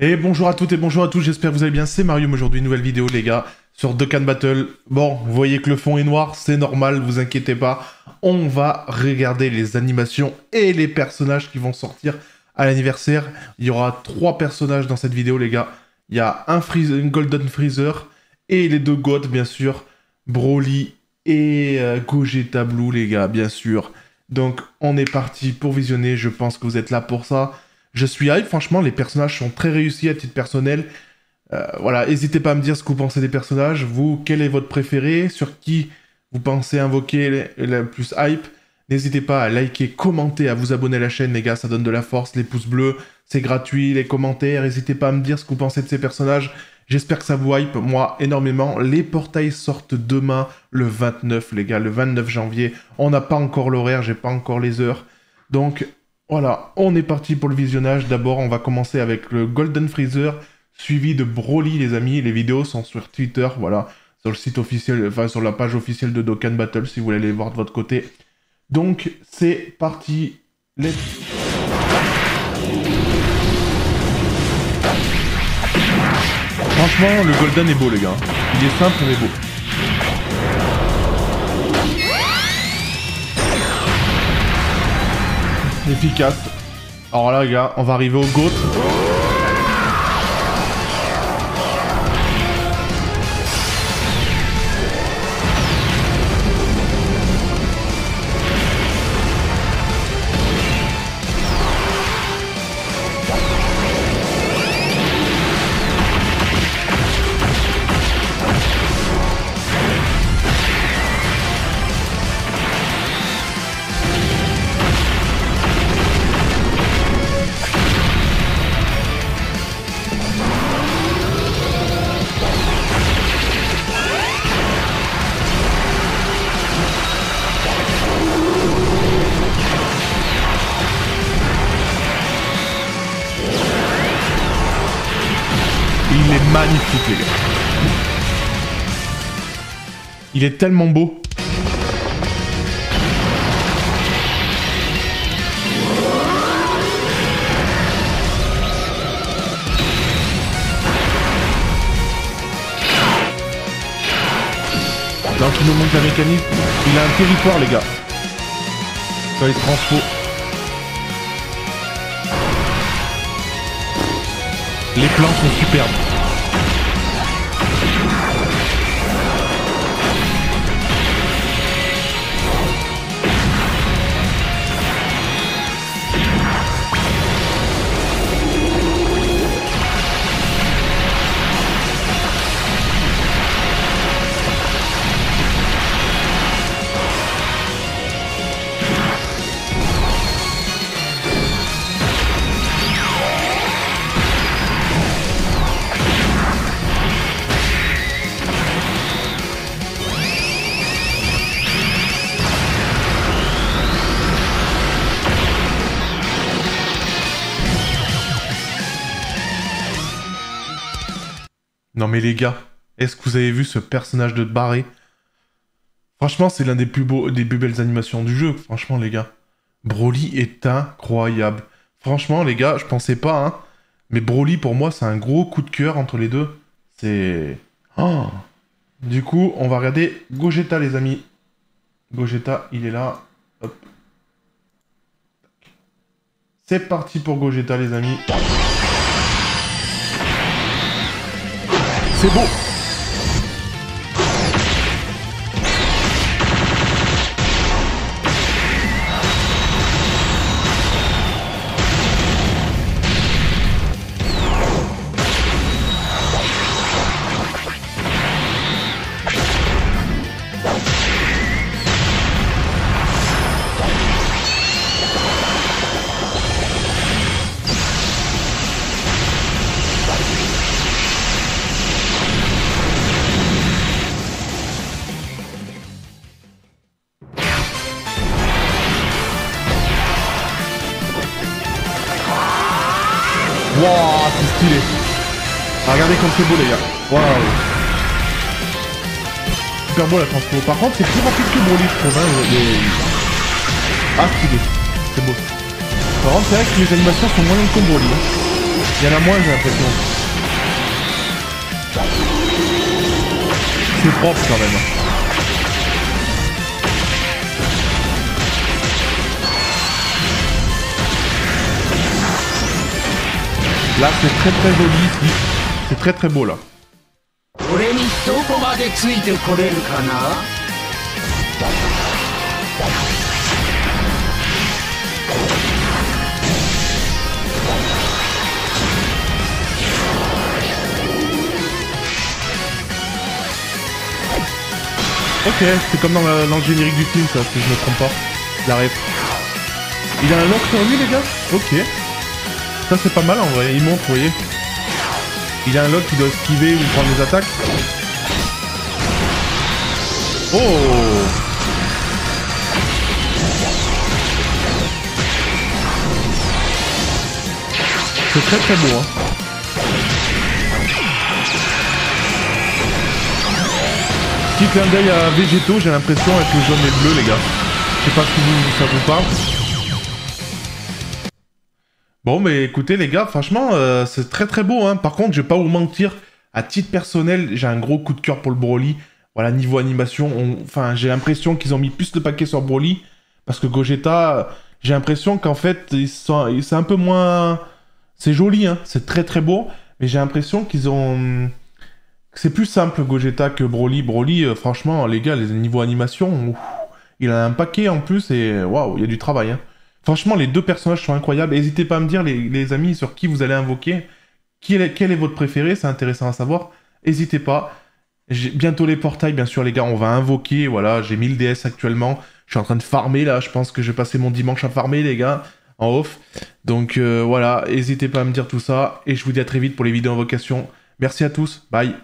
Et bonjour à toutes et bonjour à tous, j'espère que vous allez bien, c'est Marium aujourd'hui, nouvelle vidéo les gars, sur Dokkan Battle. Bon, vous voyez que le fond est noir, c'est normal, vous inquiétez pas. On va regarder les animations et les personnages qui vont sortir à l'anniversaire. Il y aura trois personnages dans cette vidéo les gars. Il y a un, Golden Freezer et les deux gods bien sûr, Broly et euh, Gogeta Blue les gars, bien sûr. Donc on est parti pour visionner, je pense que vous êtes là pour ça. Je suis hype, franchement, les personnages sont très réussis à titre personnel. Euh, voilà, n'hésitez pas à me dire ce que vous pensez des personnages. Vous, quel est votre préféré? Sur qui vous pensez invoquer le plus hype? N'hésitez pas à liker, commenter, à vous abonner à la chaîne, les gars, ça donne de la force. Les pouces bleus, c'est gratuit, les commentaires. N'hésitez pas à me dire ce que vous pensez de ces personnages. J'espère que ça vous hype, moi, énormément. Les portails sortent demain, le 29, les gars, le 29 janvier. On n'a pas encore l'horaire, j'ai pas encore les heures. Donc, voilà, on est parti pour le visionnage. D'abord, on va commencer avec le Golden Freezer, suivi de Broly, les amis. Les vidéos sont sur Twitter, voilà, sur le site officiel, enfin sur la page officielle de Dokkan Battle, si vous voulez aller voir de votre côté. Donc, c'est parti. Franchement, le Golden est beau, les gars. Il est simple, mais beau. Efficace. Alors là, les gars, on va arriver au GOAT. Magnifique, les gars. Il est tellement beau. Donc il nous montre la mécanique. Il a un territoire, les gars. Sur les transports. Les plans sont superbes. Non mais les gars, est-ce que vous avez vu ce personnage de Barré? Franchement, c'est l'un des plus beaux, des plus belles animations du jeu. Franchement, les gars, Broly est incroyable. Franchement, les gars, je pensais pas, hein. Mais Broly, pour moi, c'est un gros coup de cœur entre les deux. C'est... Oh. Du coup, on va regarder Gogeta, les amis. Gogeta, il est là. Hop. C'est parti pour Gogeta, les amis. C'est Wouah, c'est stylé. Ah, regardez comme c'est beau, les gars. Waouh. Super beau la transpo. Par contre, c'est plus rapide que Broly, je trouve. Hein, les... Ah, stylé. C'est beau. Par contre, c'est vrai que les animations sont moins longues que Broly. Hein. Il y en a moins, j'ai l'impression. C'est propre quand même. Là, c'est très très joli. C'est très très beau là. Ok, c'est comme dans, le générique du film ça, si je me trompe pas. La ref. Il a un long sur lui les gars? Ok. Ça, c'est pas mal en vrai. Il monte, vous voyez. Il a un lock qui doit esquiver ou prendre des attaques. Oh C'est très très beau, hein. Petit clin d'œil à Végéto, j'ai l'impression, avec le jaune et le bleu, les gars. Je sais pas si vous, ça vous parle. Bon, mais écoutez, les gars, franchement, euh, c'est très très beau. Hein. Par contre, je vais pas vous mentir, à titre personnel, j'ai un gros coup de cœur pour le Broly. Voilà, niveau animation, on- enfin, j'ai l'impression qu'ils ont mis plus de paquets sur Broly. Parce que Gogeta, j'ai l'impression qu'en fait, c'est un peu moins. C'est joli, hein, c'est très très beau. Mais j'ai l'impression qu'ils ont. C'est plus simple Gogeta que Broly. Broly, euh, franchement, les gars, les niveaux animation, il a un paquet en plus et waouh, il y a du travail. Hein. Franchement, les deux personnages sont incroyables. N'hésitez pas à me dire, les, amis, sur qui vous allez invoquer. Quel est votre préféré? C'est intéressant à savoir. N'hésitez pas. Bientôt les portails, bien sûr, les gars. On va invoquer. Voilà, j'ai 1000 DS actuellement. Je suis en train de farmer là. Je pense que je vais passer mon dimanche à farmer, les gars, en off. Donc euh, voilà, n'hésitez pas à me dire tout ça. Et je vous dis à très vite pour les vidéos invocations. Merci à tous. Bye.